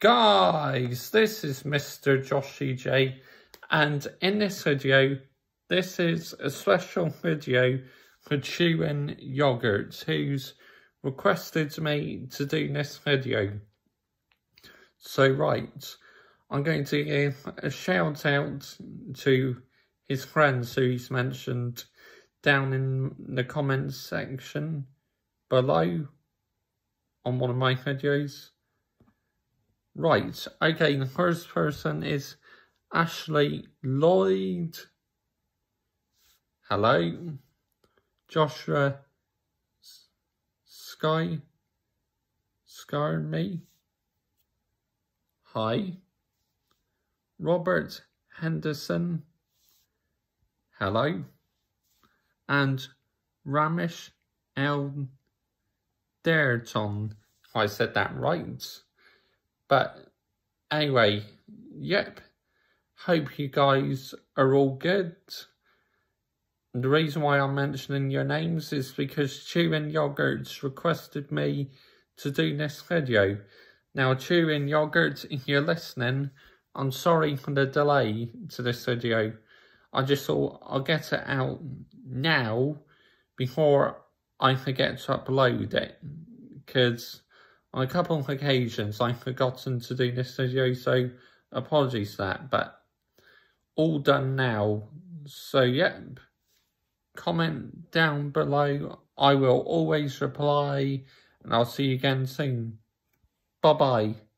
Guys, this is Mr. Joshie J and in this video, this is a special video for Chewing Yogurt who's requested me to do this video. So right, I'm going to give a shout out to his friends who he's mentioned down in the comments section below on one of my videos. Right, okay, the first person is Ashley Lloyd. Hello. Joshua Sky Me. Hi. Robert Henderson. Hello. And Ramesh L. Derton. I said that right. But anyway, yep. Hope you guys are all good. And the reason why I'm mentioning your names is because Chewing Yogurts requested me to do this video. Now, Chewing Yogurt, if you're listening, I'm sorry for the delay to this video. I just thought I'll get it out now before I forget to upload it. Because on a couple of occasions I've forgotten to do this video, so apologies for that, but all done now. So yep, comment down below. I will always reply, and I'll see you again soon. Bye-bye.